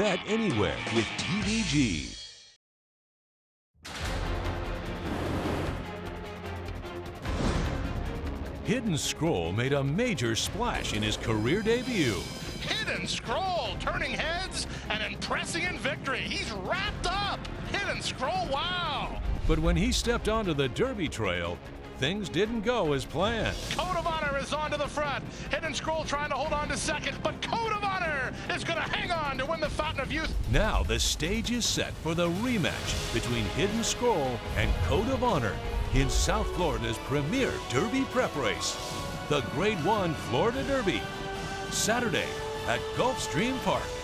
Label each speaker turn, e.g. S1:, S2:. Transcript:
S1: bet anywhere with TVG. Hidden Scroll made a major splash in his career debut.
S2: Hidden Scroll turning heads and impressing in victory. He's wrapped up. Hidden Scroll, wow.
S1: But when he stepped onto the Derby trail, things didn't go as planned.
S2: Code of Honor is on to the front. Hidden Scroll trying to hold on to second, but Code of Honor is going to hang on to win the Fountain of Youth.
S1: Now the stage is set for the rematch between Hidden Scroll and Code of Honor in South Florida's premier Derby prep race, the Grade 1 Florida Derby. Saturday at Gulfstream Park.